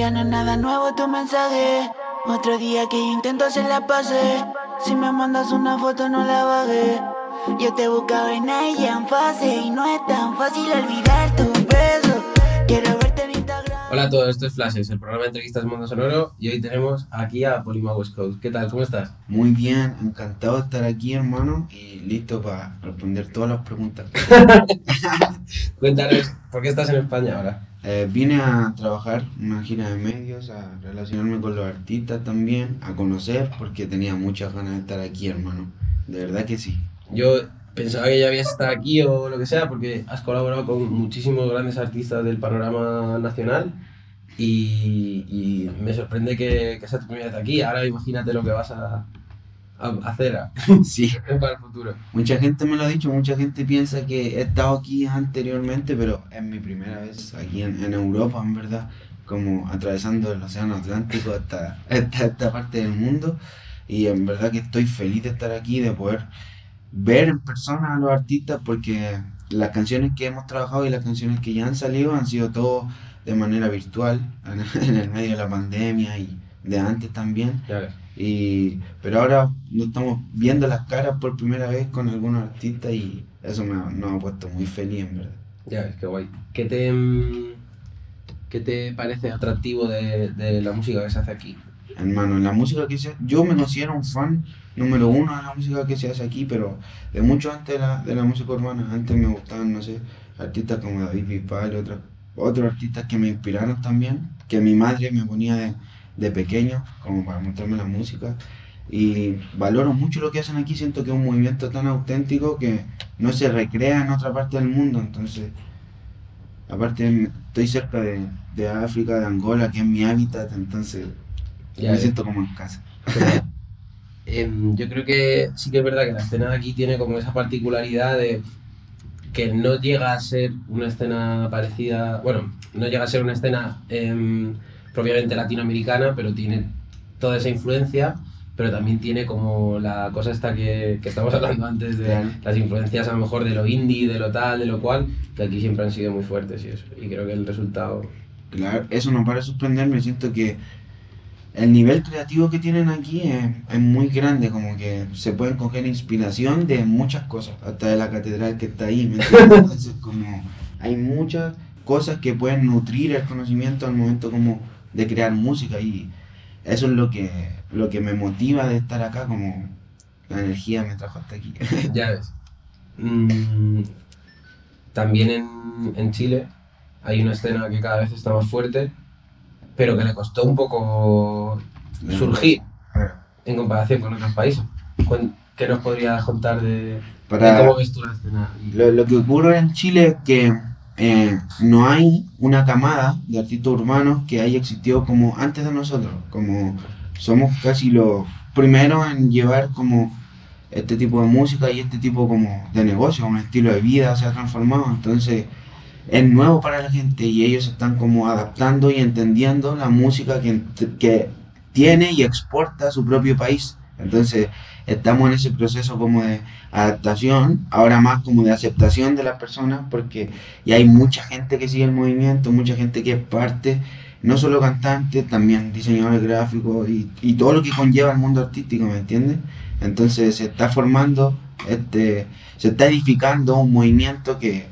Ya no es nada nuevo tu mensaje. Otro día que yo intento hacer la pase. Si me mandas una foto, no la baje. Yo te buscaba en ella en fase y no es tan fácil olvidar tu beso. Quiero verte en Instagram. Hola a todos, esto es Flashes, el programa de entrevistas Mundo Sonoro y hoy tenemos aquí a Polima West Coast. ¿Qué tal? ¿Cómo estás? Muy bien, encantado de estar aquí, hermano, y listo para responder todas las preguntas. Cuéntanos, ¿por qué estás en España ahora? Eh, vine a trabajar una gira de medios, a relacionarme con los artistas también, a conocer, porque tenía muchas ganas de estar aquí, hermano. De verdad que sí. Yo pensaba que ya habías estado aquí o lo que sea, porque has colaborado con muchísimos grandes artistas del panorama nacional y, y me sorprende que, que sea tu primera vez aquí. Ahora imagínate lo que vas a, a hacer a- Sí, para el futuro. mucha gente me lo ha dicho, mucha gente piensa que he estado aquí anteriormente, pero es mi primera vez aquí en, en Europa, en verdad, como atravesando el Océano Atlántico hasta, hasta esta parte del mundo. Y en verdad que estoy feliz de estar aquí, de poder ver en persona a los artistas, porque las canciones que hemos trabajado y las canciones que ya han salido han sido todo de manera virtual, en, en el medio de la pandemia y de antes también. Ves. Y, pero ahora nos estamos viendo las caras por primera vez con algunos artistas y eso me ha- nos ha puesto muy feliz, en verdad. Ya ves, qué guay. ¿Qué te, mm, qué te parece atractivo de, de la música que se hace aquí? Hermano, la música que se yo me considero un fan número uno de la música que se hace aquí, pero de mucho antes de la, de la música urbana. Antes me gustaban, no sé, artistas como David Bisbal y otros, otros artistas que me inspiraron también, que mi madre me ponía de, de pequeño, como para mostrarme la música. Y valoro mucho lo que hacen aquí, siento que es un movimiento tan auténtico que no se recrea en otra parte del mundo, entonces... Aparte, estoy cerca de, de África, de Angola, que es mi hábitat, entonces Ya me ves. siento como en casa. Em, yo creo que sí que es verdad que la escena de aquí tiene como esa particularidad de que no llega a ser una escena parecida, bueno, no llega a ser una escena em, propiamente latinoamericana, pero tiene toda esa influencia, pero también tiene como la cosa esta que, que estamos hablando antes de las influencias a lo mejor de lo indie, de lo tal, de lo cual, que aquí siempre han sido muy fuertes y eso. Y creo que el resultado... Claro, eso no para de sorprenderme, siento que el nivel creativo que tienen aquí es, es muy grande, como que se pueden coger inspiración de muchas cosas, hasta de la catedral que está ahí, ¿me? Entonces como hay muchas cosas que pueden nutrir el conocimiento al momento como de crear música y eso es lo que, lo que me motiva de estar acá, como la energía me trajo hasta aquí. Ya ves. Mm, también en, en Chile hay una escena que cada vez está más fuerte, pero que le costó un poco surgir en comparación con otros países. ¿Qué nos podrías contar de, de Para, cómo ves tú la escena? Lo, lo que ocurre en Chile es que eh, no hay una camada de artistas urbanos que haya existido como antes de nosotros, como somos casi los primeros en llevar como este tipo de música y este tipo como de negocio, un estilo de vida se ha transformado, entonces es nuevo para la gente y ellos están como adaptando y entendiendo la música que, que tiene y exporta a su propio país, entonces estamos en ese proceso como de adaptación, ahora más como de aceptación de las personas, porque ya hay mucha gente que sigue el movimiento, mucha gente que es parte, no solo cantante, también diseñadores gráficos y, y todo lo que conlleva el mundo artístico, ¿me entiendes? Entonces se está formando, este, se está edificando un movimiento que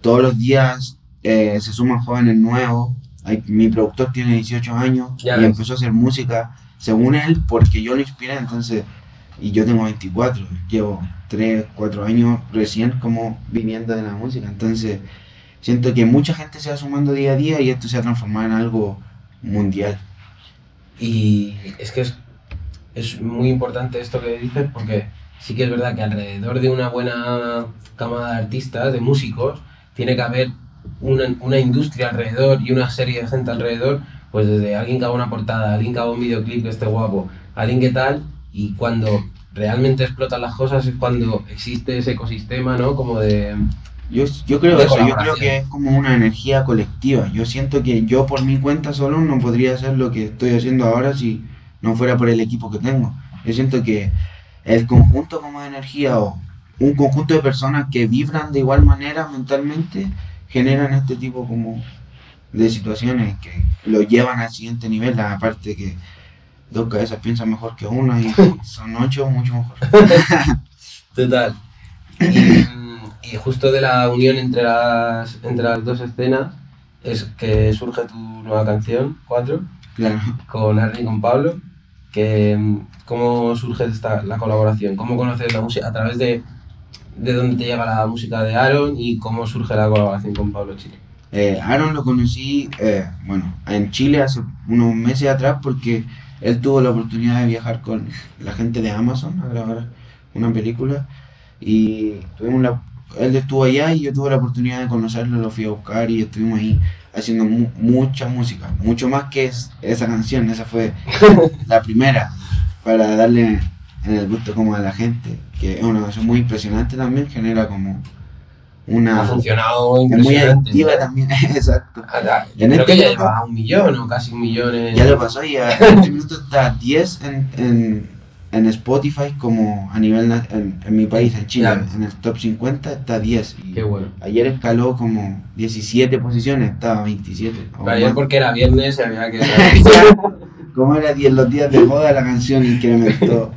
todos los días eh, se suman jóvenes nuevos. Hay- mi productor tiene 18 años Ya y ves. empezó a hacer música según él porque yo lo inspiré, entonces y yo tengo 24, llevo 3, 4 años recién como viviendo de la música, entonces siento que mucha gente se va sumando día a día y esto se va a transformar en algo mundial. Y es que es, es muy importante esto que dices porque sí que es verdad que alrededor de una buena camada de artistas, de músicos, tiene que haber una, una industria alrededor y una serie de gente alrededor, pues desde alguien que haga una portada, alguien que haga un videoclip que esté guapo, alguien que tal, y cuando realmente explotan las cosas es cuando existe ese ecosistema, ¿no? Como de... Yo, yo creo De eso, yo creo que es como una energía colectiva. Yo siento que yo por mi cuenta solo no podría hacer lo que estoy haciendo ahora si no fuera por el equipo que tengo. Yo siento que el conjunto como de energía o un conjunto de personas que vibran de igual manera mentalmente generan este tipo como de situaciones que lo llevan al siguiente nivel, aparte que dos cabezas piensan mejor que una y son ocho mucho mejor. Total. Y, y justo de la unión entre las, entre las dos escenas es que surge tu nueva canción, 4, Claro. con Arnie y con Pablo. Que, ¿Cómo surge esta, la colaboración? ¿Cómo conoces la música? ¿A través de, de dónde te llega la música de Aaron y cómo surge la colaboración con Pablo Chile? Eh, Aaron lo conocí, eh, bueno, en Chile hace unos meses atrás porque él tuvo la oportunidad de viajar con la gente de Amazon a grabar una película y tuvimos la, él estuvo allá y yo tuve la oportunidad de conocerlo, lo fui a buscar y estuvimos ahí haciendo mu- mucha música, mucho más que es- esa canción, esa fue la primera para darle en el gusto como a la gente, que es una canción muy impresionante también, genera como una... Ha funcionado muy adictiva también, exacto. Ah, ah, En Creo este que ya caso- lleva a un millón o casi un millón en... Ya lo pasó y a este minuto está 10 en, en, en Spotify como a nivel en, en mi país, en Chile, Claro. en el top 50 está 10. Y Qué bueno. Ayer escaló como 17 posiciones, estaba 27. o Pero ayer más. porque era viernes y había que... Como era 10 los días de boda, la canción incrementó.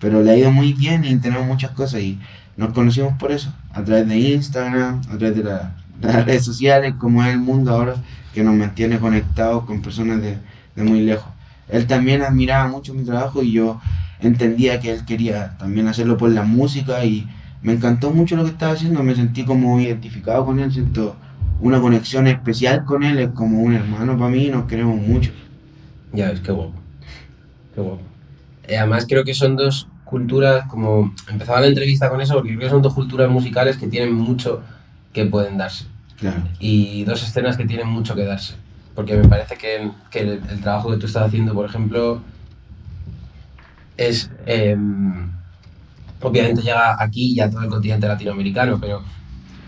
Pero le ha ido muy bien y tenemos muchas cosas y nos conocimos por eso, a través de Instagram, a través de la- las redes sociales, como es el mundo ahora, que nos mantiene conectados con personas de, de muy lejos. Él también admiraba mucho mi trabajo y yo entendía que él quería también hacerlo por la música y me encantó mucho lo que estaba haciendo, me sentí como identificado con él, siento una conexión especial con él, es como un hermano para mí, nos queremos mucho. Ya ves, qué guapo. Qué guapo. Eh, además creo que son dos culturas, como empezaba la entrevista con eso, porque creo que son dos culturas musicales que tienen mucho que pueden darse. Claro, Y dos escenas que tienen mucho que darse. Porque me parece que, que el, el trabajo que tú estás haciendo, por ejemplo, es... em, obviamente llega aquí y a todo el continente latinoamericano, pero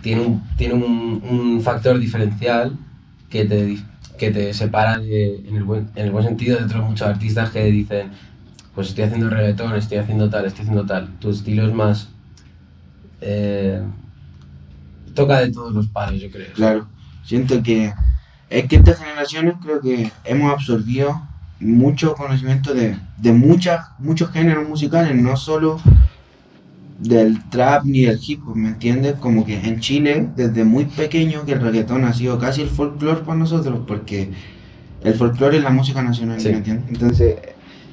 tiene un, tiene un, un factor diferencial que te, que te separa de- en, el buen, en el buen sentido de otros muchos artistas que dicen, pues estoy haciendo reggaetón, estoy haciendo tal, estoy haciendo tal. Tu estilo es más... eh, toca de todos los palos, yo creo. Claro, siento que es que estas generaciones creo que hemos absorbido mucho conocimiento de, de muchas, muchos géneros musicales, no solo del trap ni del hip hop, ¿me entiendes? Como que en Chile, desde muy pequeño, que el reggaetón ha sido casi el folclore para nosotros, porque el folclore es la música nacional, Sí. ¿me entiendes? Entonces,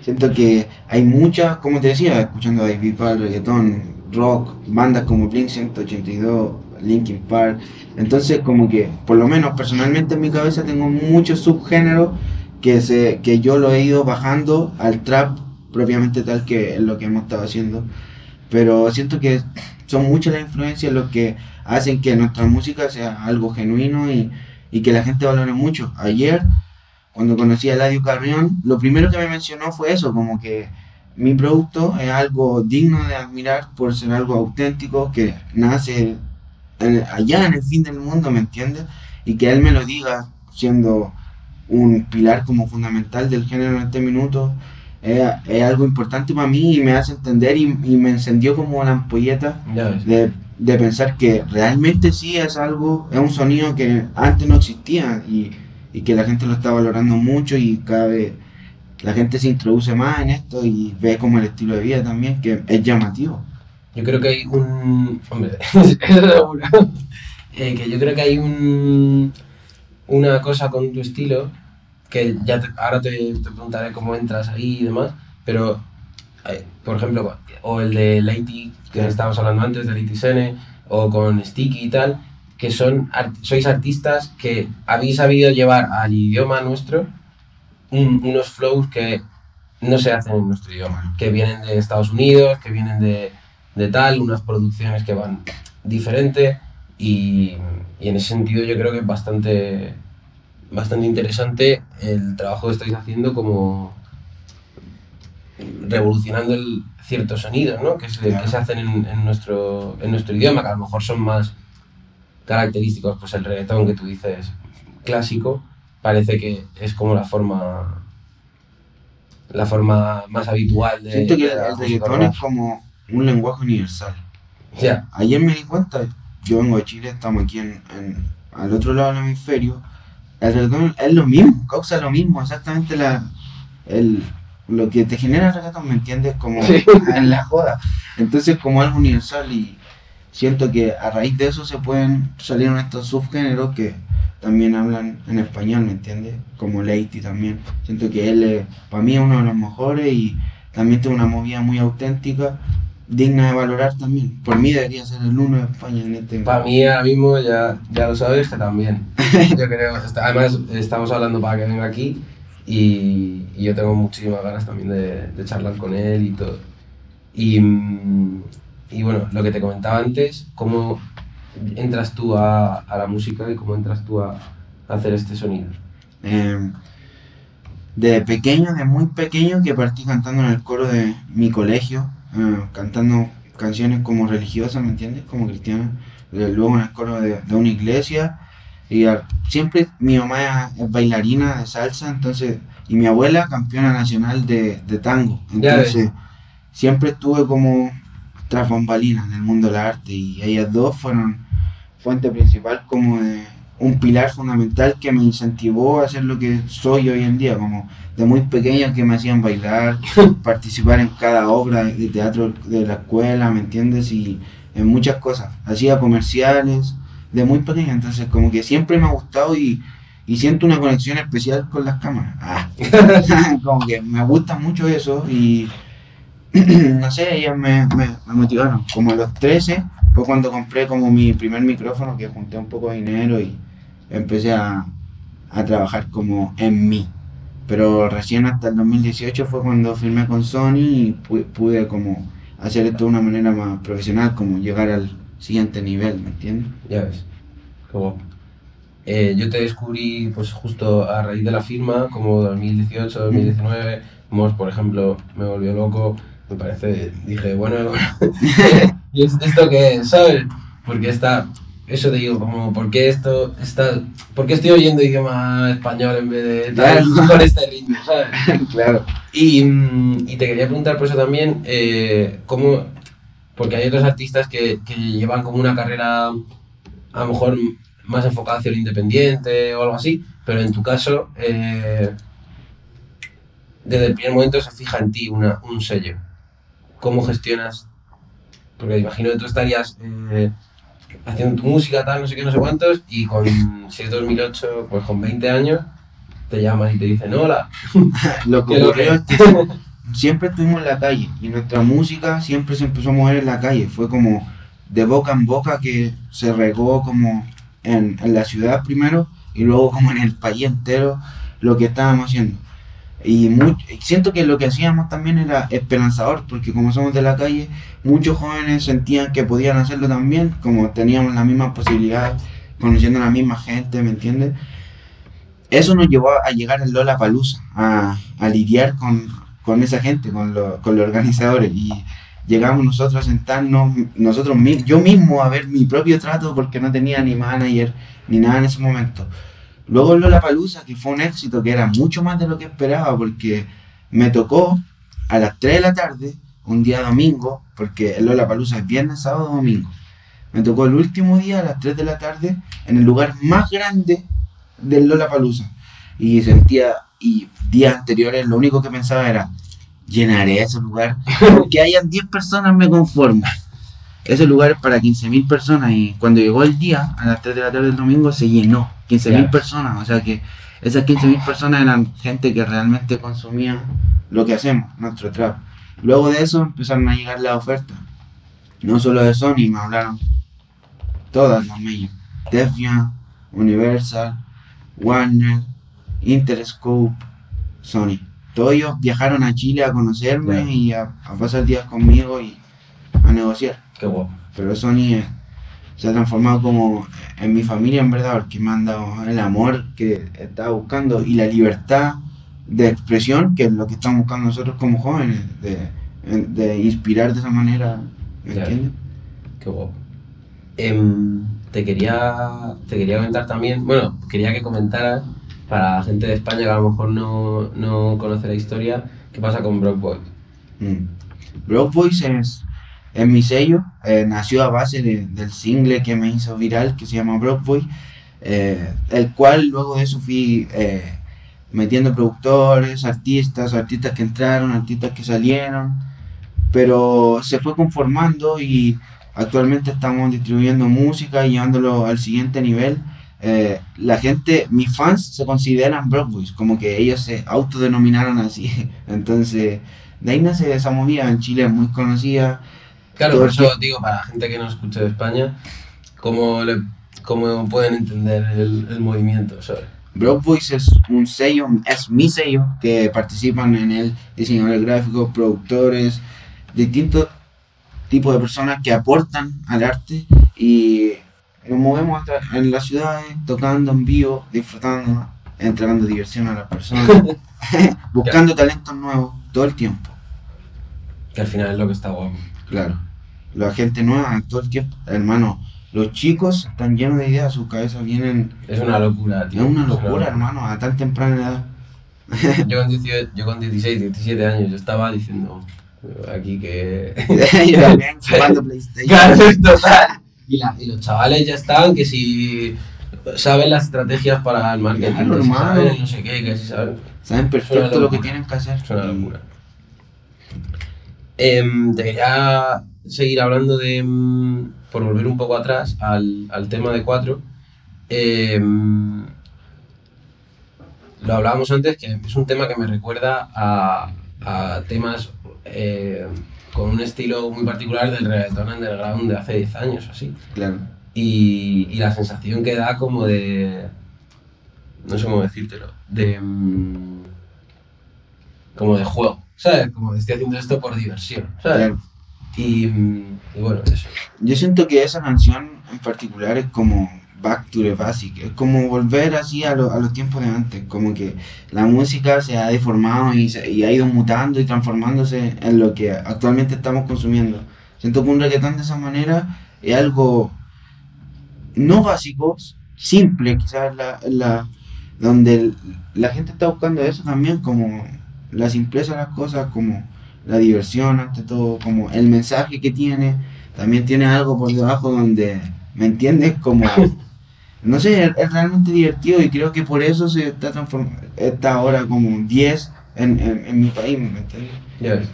siento que hay muchas, como te decía, escuchando a David Pal, reggaetón, rock, bandas como Blink 182, Linkin Park, entonces como que, por lo menos personalmente en mi cabeza tengo muchos subgéneros que, se, que yo lo he ido bajando al trap propiamente tal que es lo que hemos estado haciendo. Pero siento que son muchas las influencias los que hacen que nuestra música sea algo genuino y, y que la gente valore mucho. Ayer, cuando conocí a Eladio Carrión, lo primero que me mencionó fue eso, como que mi producto es algo digno de admirar por ser algo auténtico, que nace en- allá en el fin del mundo, ¿me entiendes? Y que él me lo diga siendo un pilar como fundamental del género en este minuto, es, es algo importante para mí y me hace entender y, y me encendió como una ampolleta de, de pensar que realmente sí es algo, es un sonido que antes no existía y, y que la gente lo está valorando mucho y cada vez la gente se introduce más en esto y ve como el estilo de vida también, que es llamativo. Yo creo que hay un. Hombre. Eh, que yo creo que hay un. Una cosa con tu estilo. Que ya te- ahora te, te preguntaré cómo entras ahí y demás. Pero, eh, por ejemplo, o el de Lady, que estábamos hablando antes, de Lady Sene, o con Sticky y tal. Que son art- sois artistas que habéis sabido llevar al idioma nuestro un- unos flows que no se hacen en nuestro idioma. Que vienen de Estados Unidos, que vienen de de tal, unas producciones que van diferente y, y en ese sentido yo creo que es bastante, bastante interesante el trabajo que estáis haciendo como revolucionando el, ciertos sonidos ¿no? que, se, Claro. que se hacen en, en nuestro, en nuestro idioma, que a lo mejor son más característicos, pues el reggaetón que tú dices clásico, parece que es como la forma la forma más habitual de, Siento que de el reggaetón es como un lenguaje universal. Ya, Ayer me di cuenta, yo vengo de Chile, estamos aquí en, en- al otro lado del hemisferio, el reggaetón es lo mismo, causa lo mismo, exactamente la, el, lo que te genera el reggaetón, ¿me entiendes? Como en la joda. Entonces como algo universal y siento que a raíz de eso se pueden salir estos subgéneros que también hablan en español, ¿me entiendes? Como Leiti también. Siento que él, para mí, es uno de los mejores y también tiene una movida muy auténtica, digna de valorar también. Por mí debería ser el uno de España en este Para mí ahora mismo, ya, ya lo sabes, que también. Yo creo, además estamos hablando para que venga aquí y, y yo tengo muchísimas ganas también de, de, charlar con él y todo. Y, mm, y bueno, lo que te comentaba antes, cómo entras tú a, a la música y cómo entras tú a, a hacer este sonido. Eh, de pequeño, de muy pequeño, que partí cantando en el coro de mi colegio, eh, cantando canciones como religiosas, ¿me entiendes? Como cristianas. Luego en el coro de, de una iglesia. Y siempre mi mamá es bailarina de salsa, entonces, y mi abuela campeona nacional de, de tango. Entonces, siempre estuve como tras bambalinas en el mundo del arte y ellas dos fueron fuente principal como de un pilar fundamental que me incentivó a hacer lo que soy hoy en día, como de muy pequeño que me hacían bailar, participar en cada obra de teatro de la escuela, ¿me entiendes? Y en muchas cosas. Hacía comerciales de muy pequeño, entonces como que siempre me ha gustado y, y siento una conexión especial con las cámaras. Ah. como que me gusta mucho eso y no sé, ellas me, me, motivaron. Como a los 13 fue cuando compré como mi primer micrófono, que junté un poco de dinero y empecé a, a trabajar como en mí. Pero recién hasta el 2018 fue cuando firmé con Sony y pude, como hacer esto de una manera más profesional, como llegar al siguiente nivel, ¿me entiendes? Ya ves, como eh, yo te descubrí pues justo a raíz de la firma, como 2018, 2019, Mos, por ejemplo, me volvió loco, me parece, dije, bueno, ¿y esto qué ¿Sabes? Porque está, eso te digo, como, ¿por qué esto está, por qué estoy oyendo idioma español en vez de tal, con este ritmo, ¿sabes? claro. Y, mm, y, te quería preguntar por eso también, eh, ¿cómo, porque hay otros artistas que, que llevan como una carrera a lo mejor más enfocada hacia el independiente o algo así, pero en tu caso, eh, desde el primer momento se fija en ti una, un sello. ¿Cómo gestionas? Porque imagino que tú estarías eh, haciendo tu música, tal, no sé qué, no sé cuántos, y con, si es 2008, pues con 20 años, te llaman y te dicen hola. lo que ocurrió es que siempre estuvimos en la calle y nuestra música siempre se empezó a mover en la calle. Fue como de boca en boca que se regó como en, en la ciudad primero y luego como en el país entero lo que estábamos haciendo. Y siento que lo que hacíamos también era esperanzador, porque como somos de la calle, muchos jóvenes sentían que podían hacerlo también, como teníamos la misma posibilidad, conociendo a la misma gente, ¿me entiendes? Eso nos llevó a llegar al Lola Palusa, a, a lidiar con, con, esa gente, con, lo, con los organizadores. Y llegamos nosotros a sentarnos, nosotros yo mismo a ver mi propio trato, porque no tenía ni manager ni nada en ese momento Luego Lola Palusa, que fue un éxito que era mucho más de lo que esperaba, porque me tocó a las 3 de la tarde, un día domingo, porque el Lola Palusa es viernes, sábado, domingo. Me tocó el último día a las 3 de la tarde en el lugar más grande del Lola Palusa. Y sentía, y días anteriores, lo único que pensaba era, llenaré ese lugar. Que hayan 10 personas me conformo. Ese lugar es para 15.000 personas y cuando llegó el día, a las 3 de la tarde del domingo, se llenó. 15.000 mil personas, o sea que esas 15.000 personas eran gente que realmente consumía lo que hacemos, nuestro trap. Luego de eso empezaron a llegar las ofertas. No solo de Sony, me hablaron todas las medios. Defiant, Universal, Warner, Interscope, Sony. Todos ellos viajaron a Chile a conocerme y a, a, pasar días conmigo y negociar. Qué guapo. Pero Sony es se ha transformado como en mi familia, en verdad, porque me han dado el amor que estaba buscando y la libertad de expresión, que es lo que estamos buscando nosotros como jóvenes, de, de inspirar de esa manera, ¿me entiendes? Qué guapo. Eh, te, quería, te quería comentar también, bueno, quería que comentaras para la gente de España que a lo mejor no, no conoce la historia, qué pasa con Brock Boys. Mm. Brock Boys es es mi sello, eh, nació a base de, del single que me hizo viral, que se llama Brock Boy. eh, el cual luego de eso fui eh, metiendo productores, artistas, artistas que entraron, artistas que salieron, pero se fue conformando y actualmente estamos distribuyendo música y llevándolo al siguiente nivel. La gente, mis fans se consideran Broadway, como que ellos se autodenominaron así. Entonces, de ahí nace esa movida. En Chile es muy conocida. Claro, por eso digo, para la gente que no escucha de España, ¿cómo, le, cómo pueden entender el, el movimiento, ¿sabes? Broadway es un sello, es mi sello, que participan en él diseñadores gráficos, productores, distintos tipos de personas que aportan al arte y nos movemos en las ciudades, tocando en vivo, disfrutando, entregando diversión a las personas, buscando talentos nuevos todo el tiempo, Que al final es lo que está guapo. claro. La gente nueva todo el tiempo, hermano. Los chicos están llenos de ideas, sus cabezas vienen. Es una locura, tío. Es una locura, hermano, a tan temprana edad. Yo con, 18 yo con 16, 17 años, yo estaba diciendo aquí que... Yo también, jugando PlayStation. Claro, es total. Y, la- y los chavales ya están, que si saben las estrategias para el marketing, Claro, si saben no sé qué, que si saben... Perfecto lo que tienen que hacer. Es una locura. Te quería seguir hablando de, mm, por volver un poco atrás al, al tema de 4. lo hablábamos antes, que es un tema que me recuerda a, a temas eh, con un estilo muy particular del reggaetón underground de hace 10 años o así. Claro. Y, y la sensación que da como de... No sé cómo decírtelo. De... mm, como de juego, ¿sabes? Como de estoy haciendo esto por diversión, ¿sabes? claro. Y, mm, y bueno, eso. Yo siento que esa canción en particular es como back to the basic, es como volver así a, lo- a los tiempos de antes, como que la música se ha deformado y, se- y ha ido mutando y transformándose en lo que actualmente estamos consumiendo. Siento que un reggaetón de esa manera es algo no básico, simple, quizás la, la, donde la gente está buscando eso también, como la simpleza de las cosas, como la diversión ante todo, como el mensaje que tiene, también tiene algo por debajo donde, ¿me entiendes? Como, no sé, es, es realmente divertido y creo que por eso se está transformando, está ahora como 10 en, en, en mi país, ¿me entiendes?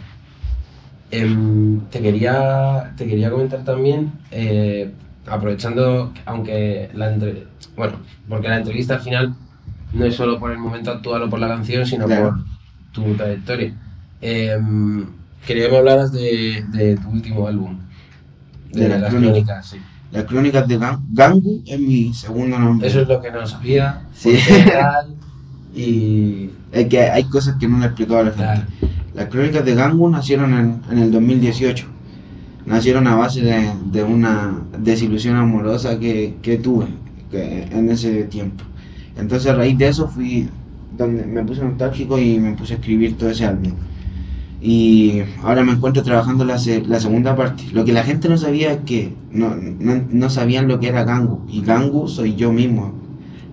Em, te, quería, te quería comentar también, eh, aprovechando, aunque la entre... Bueno, porque la entrevista al final no es solo por el momento actual o por la canción, sino Claro. por tu trayectoria. Em, quería que me hablaras de, de tu último álbum, de, De la las crónica. crónicas, sí. Las crónicas de Gan- Gangu es mi segundo nombre. Eso es lo que no sabía, Sí. y... Es que hay cosas que no le he explicado a la gente. Claro. Las crónicas de Gangu nacieron en, en el 2018. Nacieron a base de, de una desilusión amorosa que, que tuve que- en ese tiempo. Entonces a raíz de eso fui donde me puse nostálgico y me puse a escribir todo ese álbum. Y ahora me encuentro trabajando la, se- la segunda parte. Lo que la gente no sabía es que no, no, no sabían lo que era Gangu. Y Gangu soy yo mismo.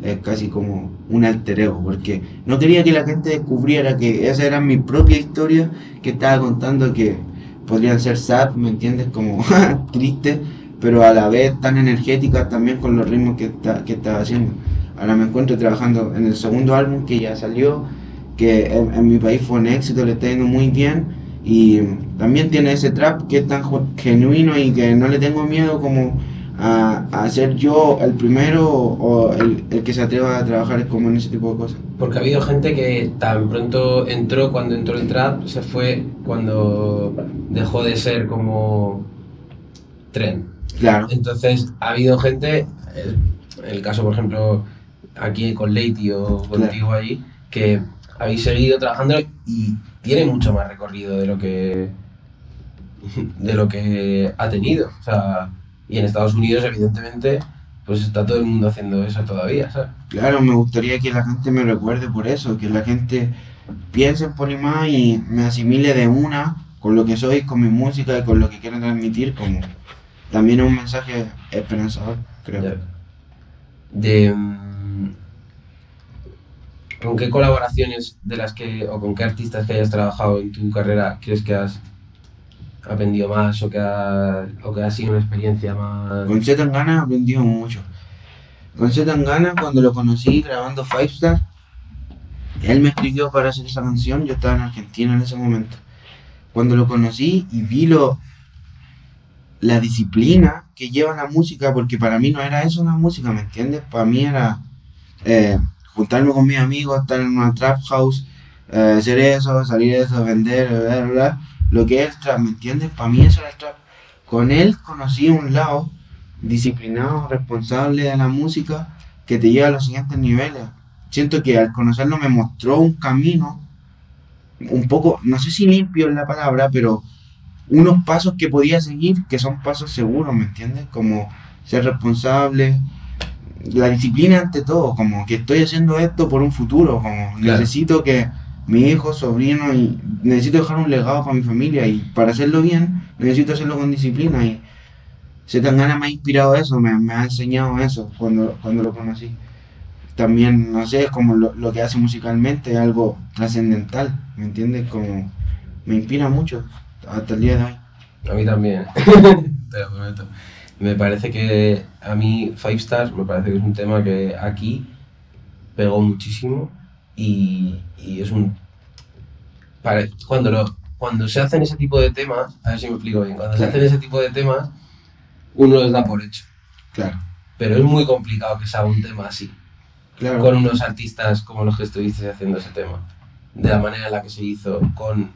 Es casi como un alter ego. Porque no quería que la gente descubriera que esa era mi propia historia que estaba contando que podrían ser sad, ¿me entiendes? Como triste, pero a la vez tan energéticas también con los ritmos que, está, que estaba haciendo. Ahora me encuentro trabajando en el segundo álbum que ya salió, que en, en mi país fue un éxito, le está yendo muy bien. Y también tiene ese trap que es tan genuino y que no le tengo miedo como a, a ser yo el primero o, el, el que se atreva a trabajar como en ese tipo de cosas. Porque ha habido gente que tan pronto entró cuando entró el trap, se fue cuando dejó de ser como tren. Claro, Entonces ha habido gente, el, el caso por ejemplo aquí con Leiti o contigo ahí, que habéis seguido trabajando y tiene mucho más recorrido de lo que de lo que ha tenido. O sea, y en Estados Unidos evidentemente pues está todo el mundo haciendo eso todavía, ¿sabes? claro, me gustaría que la gente me recuerde por eso, que la gente piense en Polimá y me asimile de una con lo que soy, con mi música y con lo que quiero transmitir, como también es un mensaje esperanzador, creo. De, ¿Con qué colaboraciones de las que, o con qué artistas que hayas trabajado en tu carrera crees que has aprendido más o que ha, o que ha sido una experiencia más... Con Z he aprendido mucho. Con Z cuando lo conocí grabando Five Star, él me escribió para hacer esa canción, yo estaba en Argentina en ese momento. Cuando lo conocí y vi lo, la disciplina que lleva la música, porque para mí no era eso una música, ¿me entiendes? Para mí era eh, juntarme con mis amigos, estar en una trap house, eh, hacer eso, salir eso, vender, lo que es el trap, ¿me entiendes? Para mí eso era el trap. Con él conocí un lado disciplinado, responsable de la música, que te lleva a los siguientes niveles. Siento que al conocerlo me mostró un camino, un poco, no sé si limpio es la palabra, pero unos pasos que podía seguir que son pasos seguros, ¿me entiendes? Como ser responsable, la disciplina ante todo, como que estoy haciendo esto por un futuro, como necesito que mi hijo, sobrino, y necesito dejar un legado para mi familia y para hacerlo bien necesito hacerlo con disciplina y Zetangana me ha inspirado eso, me, me, ha enseñado eso cuando, cuando lo conocí. También, no sé, es como lo, lo que hace musicalmente, es algo trascendental, ¿me entiendes? Como me inspira mucho hasta el día de hoy. A mí también, te lo prometo. Me parece que a mí Five Stars me parece que es un tema que aquí pegó muchísimo y, y es un... Cuando, lo, cuando se hacen ese tipo de temas, a ver si me explico bien, cuando se hacen ese tipo de temas, uno los da por hecho. Claro. Pero es muy complicado que sea un tema así. Claro. Con unos artistas como los que estuviste haciendo ese tema. De la manera en la que se hizo, con,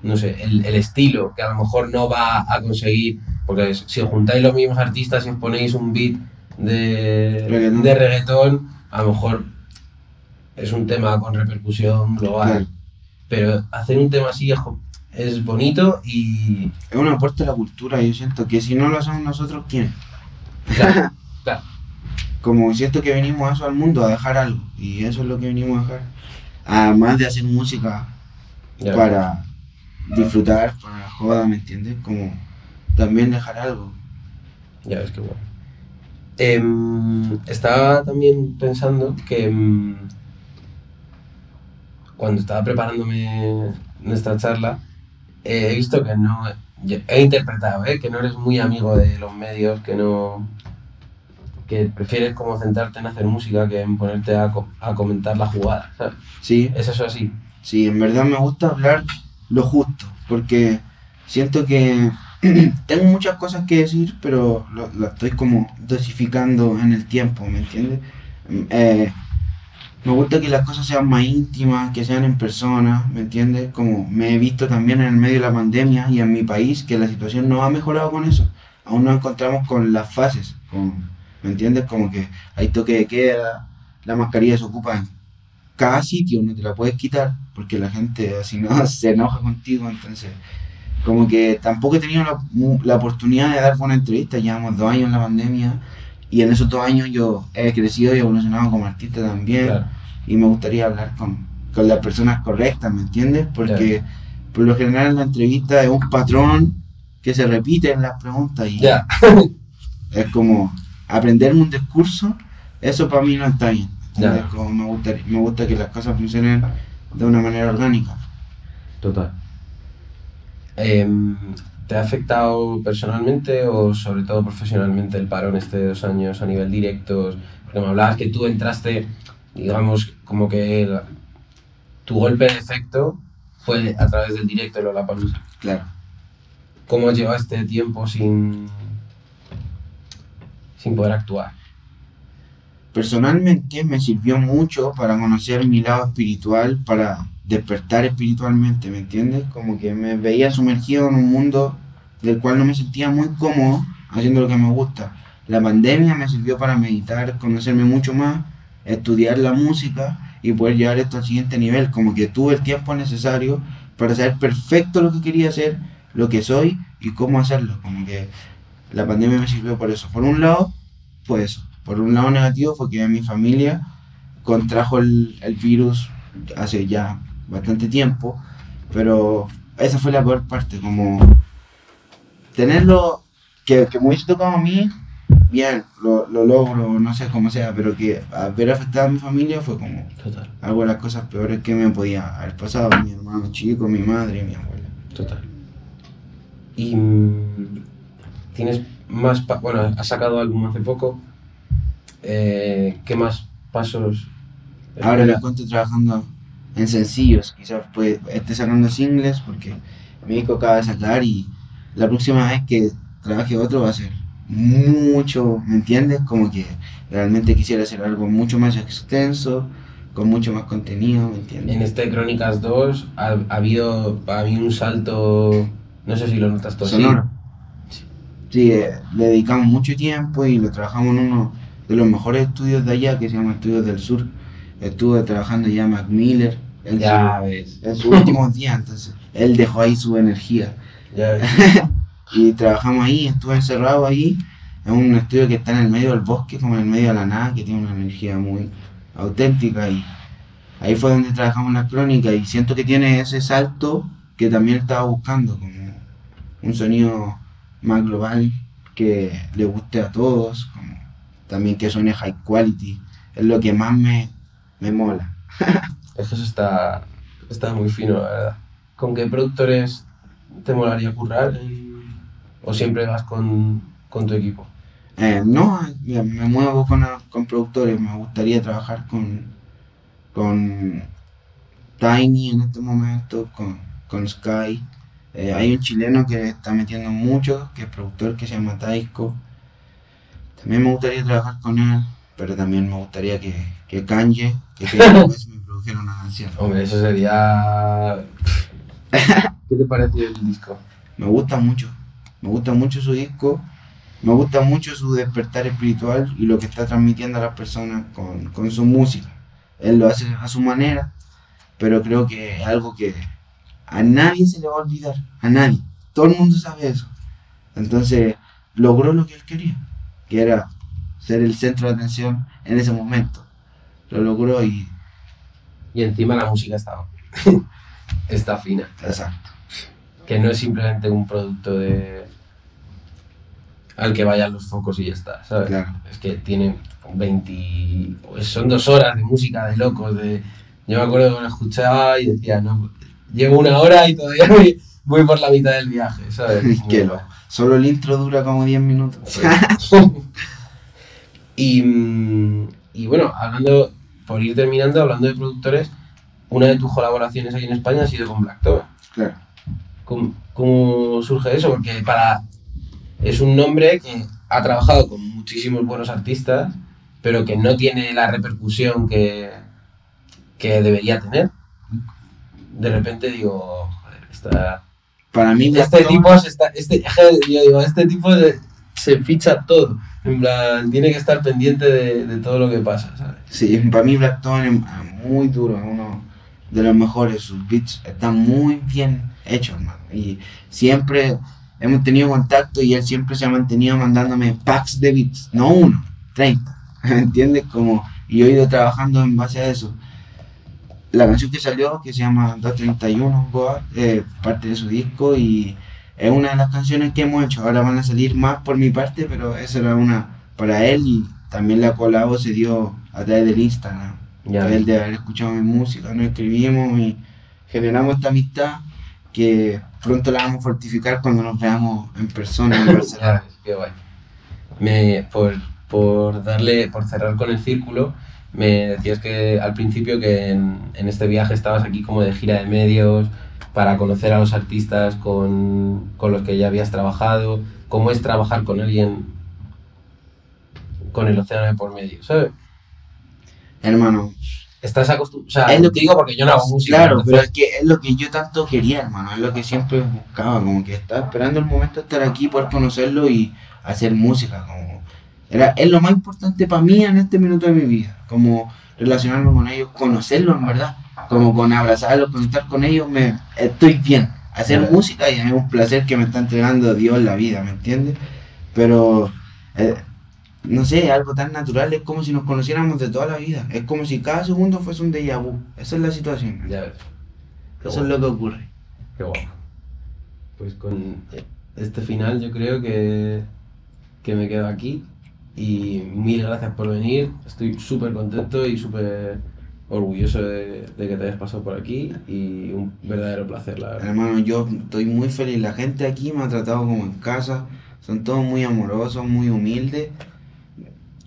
no sé, el, el estilo, que a lo mejor no va a conseguir, porque si os juntáis los mismos artistas y os ponéis un beat de Reggaetón. de reggaetón, a lo mejor es un tema con repercusión global. Claro. Pero hacer un tema así es, es bonito y... Es un aporte a la cultura, yo siento que si no lo hacemos nosotros, ¿quién? Claro, claro. Como siento que venimos a eso al mundo, a dejar algo, y eso es lo que venimos a dejar. Además de hacer música Ya. para disfrutar, para joda, ¿me entiendes? Como también dejar algo. Ya ves que bueno. Em, estaba también pensando que em, cuando estaba preparándome nuestra charla, eh, he visto que no. He interpretado, ¿eh? que no eres muy amigo de los medios, que no. que prefieres como centrarte en hacer música que en ponerte a, co- a comentar la jugada, ¿sabes? Sí, ¿Es eso así? sí, en verdad me gusta hablar lo justo, porque siento que tengo muchas cosas que decir, pero lo estoy como dosificando en el tiempo, ¿me entiendes? Eh, me gusta que las cosas sean más íntimas, que sean en persona, ¿me entiendes? Como me he visto también en el medio de la pandemia y en mi país que la situación no ha mejorado con eso. Aún nos encontramos con las fases, ¿me entiendes? Como que hay toque de queda, la mascarilla se ocupa en cada sitio, no te la puedes quitar, porque la gente si no se enoja contigo, entonces como que tampoco he tenido la, la oportunidad de dar buena entrevista, llevamos dos años en la pandemia y en esos dos años yo he crecido y evolucionado como artista también Claro. y me gustaría hablar con, con las personas correctas, ¿me entiendes? Porque por lo general en la entrevista es un patrón que se repite en las preguntas y Ya. es como aprenderme un discurso, eso para mí no está bien. Como me, gusta, me gusta que las cosas funcionen de una manera orgánica. Total. Em, ¿Te ha afectado personalmente o sobre todo profesionalmente el parón este de dos años a nivel directos? Porque me hablabas que tú entraste, digamos, como que la- tu golpe de efecto fue a través del directo de Lollapalooza. Claro. ¿Cómo llevaste tiempo sin, sin poder actuar? Personalmente me sirvió mucho para conocer mi lado espiritual, para despertar espiritualmente, ¿me entiendes? Como que me veía sumergido en un mundo del cual no me sentía muy cómodo haciendo lo que me gusta. La pandemia me sirvió para meditar, conocerme mucho más, estudiar la música y poder llevar esto al siguiente nivel. Como que tuve el tiempo necesario para saber perfecto lo que quería hacer, lo que soy y cómo hacerlo. Como que la pandemia me sirvió por eso. Por un lado, fue eso. Por un lado negativo fue que mi familia contrajo el, el virus hace ya bastante tiempo, pero esa fue la peor parte, como tenerlo, que, que me hubiese tocado a mí, bien, lo, lo logro, no sé cómo sea, pero que haber afectado a mi familia fue como Total, algo de las cosas peores que me podía haber pasado, mi hermano chico, mi madre, mi abuela. total. Y mm, tienes más... pa- bueno, has sacado álbum hace poco. eh, ¿qué más pasos? Ahora me esperas? encuentro trabajando en sencillos, quizás pues esté sacando singles porque mi disco acaba de sacar y la próxima vez que trabaje otro va a ser mucho, ¿me entiendes? Como que realmente quisiera hacer algo mucho más extenso, con mucho más contenido, ¿me entiendes? En este Crónicas 2 ha, ha habido para mí un salto, no sé si lo notas así. Sonoro. Sí, eh, le dedicamos mucho tiempo y lo trabajamos en uno de los mejores estudios de allá que se llama Estudios del Sur. Estuvo trabajando ya Mac Miller en, Ya su- ves, en sus últimos días, entonces él dejó ahí su energía. ya ves. Y trabajamos ahí, estuve encerrado ahí, en un estudio que está en el medio del bosque, como en el medio de la nada, que tiene una energía muy auténtica y ahí fue donde trabajamos la crónica y siento que tiene ese salto que también estaba buscando, como un sonido más global que le guste a todos, como también que suene high quality, es lo que más me, me mola. Es que eso está, está muy fino, la verdad. ¿Con qué productores te molaría currar? ¿O siempre vas con, con tu equipo? Eh, no, me, muevo con, con productores, me gustaría trabajar con, con Tiny en este momento, con, con Sky. Eh, hay un chileno que está metiendo mucho, que es productor, que se llama Taisco. También me gustaría trabajar con él, pero también me gustaría que, que Kanye, que Kanye West una canción. Hombre, eso sería... ¿Qué te pareció el disco? Me gusta mucho, me gusta mucho su disco, me gusta mucho su despertar espiritual y lo que está transmitiendo a las personas con, con su música. Él lo hace a su manera, pero creo que es algo que a nadie se le va a olvidar, a nadie. Todo el mundo sabe eso. Entonces logró lo que él quería, que era ser el centro de atención en ese momento. Lo logró y... Y encima la música está, está fina. Exacto. Que no es simplemente un producto de... al que vayan los focos y ya está, ¿sabes? Claro. Es que tiene 20... pues son dos horas de música de locos, de... Yo me acuerdo que lo escuchaba y decía, no, llevo una hora y todavía voy, voy por la mitad del viaje, ¿sabes? Lo- Solo el intro dura como 10 minutos. y, y bueno, hablando, por ir terminando, hablando de productores, una de tus colaboraciones aquí en España ha sido con Black Tower. claro. ¿Cómo, cómo surge eso? Porque para es un nombre que ha trabajado con muchísimos buenos artistas, pero que no tiene la repercusión que, que debería tener. De repente digo, joder, esta, Para mí, este tipo se está, este, yo digo, este tipo se, se ficha todo. En plan, tiene que estar pendiente de, de todo lo que pasa, ¿sabes? Sí, para mí Blackstone es muy duro, es uno de los mejores. Sus beats están muy bien hechos, man. Y siempre hemos tenido contacto y él siempre se ha mantenido mandándome packs de beats, no uno, 30. ¿Me entiendes? Como, y yo he ido trabajando en base a eso. La canción que salió, que se llama 231, Goa, eh, parte de su disco y es una de las canciones que hemos hecho. Ahora van a salir más por mi parte, pero esa era una para él y también la colabo se dio a través del Instagram. Ya. Él de haber escuchado mi música, nos escribimos y generamos esta amistad que pronto la vamos a fortificar cuando nos veamos en persona en Barcelona. Qué guay. Me, por, por darle, por cerrar con el círculo, me decías que al principio que en, en este viaje estabas aquí como de gira de medios para conocer a los artistas con, con los que ya habías trabajado. ¿Cómo es trabajar con alguien con el océano de por medio? ¿Sabes? Hermano, Estás acostumbrado. Sea, Es lo te digo porque yo no hago música. claro, pero es que es lo que yo tanto quería, hermano, es lo que siempre buscaba, como que estaba esperando el momento de estar aquí, poder conocerlo y hacer música, como era, es lo más importante para mí en este minuto de mi vida, como relacionarme con ellos, conocerlos en verdad, como con abrazarlos, conectar con ellos, me estoy bien, hacer Claro. música y es un placer que me está entregando Dios la vida, ¿me entiendes? Pero eh, no sé, algo tan natural, es como si nos conociéramos de toda la vida, es como si cada segundo fuese un déjà vu, esa es la situación. Ya ves. Qué Eso es lo que ocurre. Qué guapo. Pues con este final yo creo que, que me quedo aquí. Y mil gracias por venir. Estoy súper contento y súper orgulloso de, de que te hayas pasado por aquí. Y un verdadero placer, la verdad. Hermano, yo estoy muy feliz. La gente aquí me ha tratado como en casa. Son todos muy amorosos, muy humildes.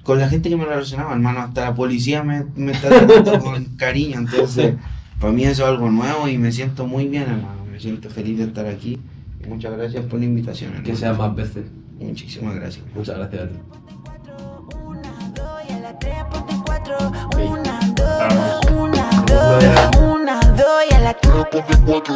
con la gente que me relacionaba, hermano, hasta la policía me, me está tratando con cariño, entonces para mí eso es algo nuevo y me siento muy bien, hermano, me siento feliz de estar aquí. Muchas gracias por la invitación. Que hermano. sea más veces. Muchísimas gracias. Muchas gracias a ti. Y a ponte cuatro.